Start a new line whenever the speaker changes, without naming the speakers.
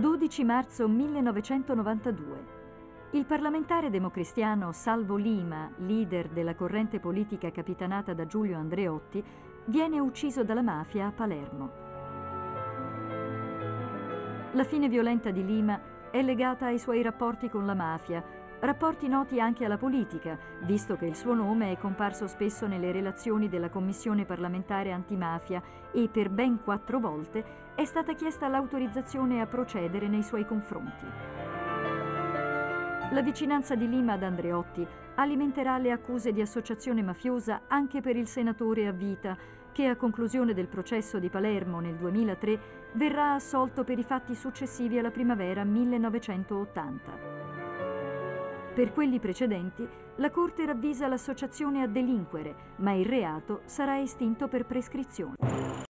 12 marzo 1992. Il parlamentare democristiano Salvo Lima, leader della corrente politica capitanata da Giulio Andreotti, viene ucciso dalla mafia a Palermo. La fine violenta di Lima è legata ai suoi rapporti con la mafia, rapporti noti anche alla politica, visto che il suo nome è comparso spesso nelle relazioni della Commissione parlamentare antimafia e per ben quattro volte è stata chiesta l'autorizzazione a procedere nei suoi confronti. La vicinanza di Lima ad Andreotti alimenterà le accuse di associazione mafiosa anche per il senatore a vita, che a conclusione del processo di Palermo nel 2003 verrà assolto per i fatti successivi alla primavera 1980. Per quelli precedenti, la Corte ravvisa l'associazione a delinquere, ma il reato sarà estinto per prescrizione.